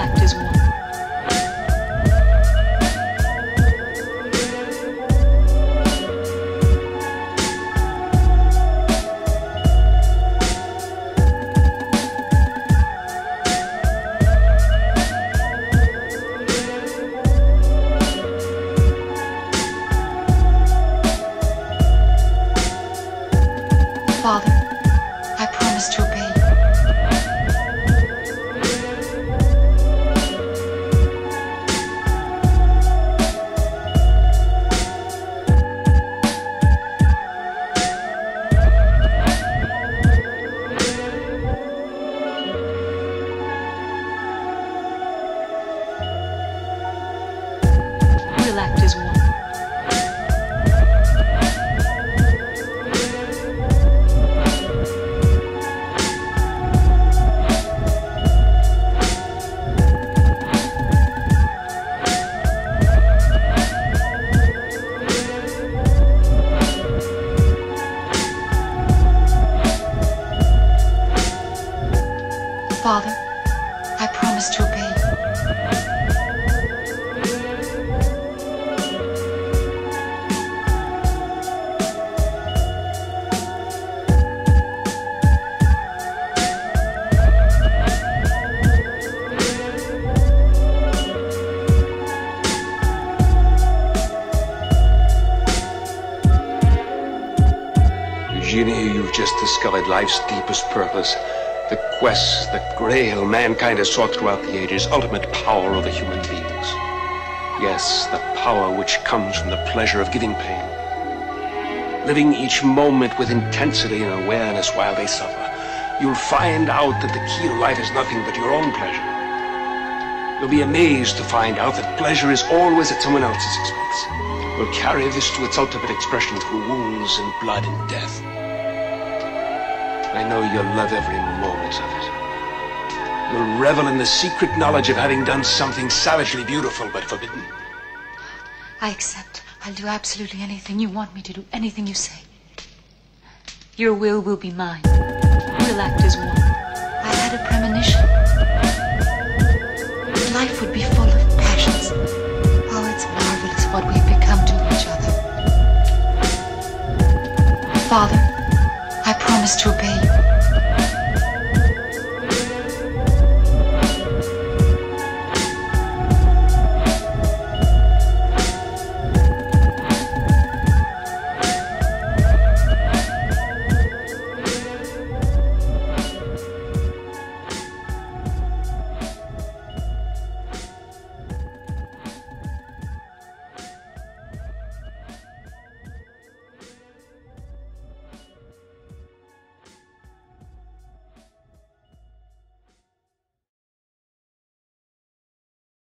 act as Act as one. Father, I promise to Eugenie, you've just discovered life's deepest purpose. The quest, the grail mankind has sought throughout the ages, ultimate power over human beings. Yes, the power which comes from the pleasure of giving pain. Living each moment with intensity and awareness while they suffer. You'll find out that the key to life is nothing but your own pleasure. You'll be amazed to find out that pleasure is always at someone else's expense. We'll carry this to its ultimate expression through wounds and blood and death. I know you'll love every moment of it. You'll revel in the secret knowledge of having done something savagely beautiful but forbidden. I accept. I'll do absolutely anything you want me to do, anything you say. Your will will be mine. We'll act as one. Promise to obey you.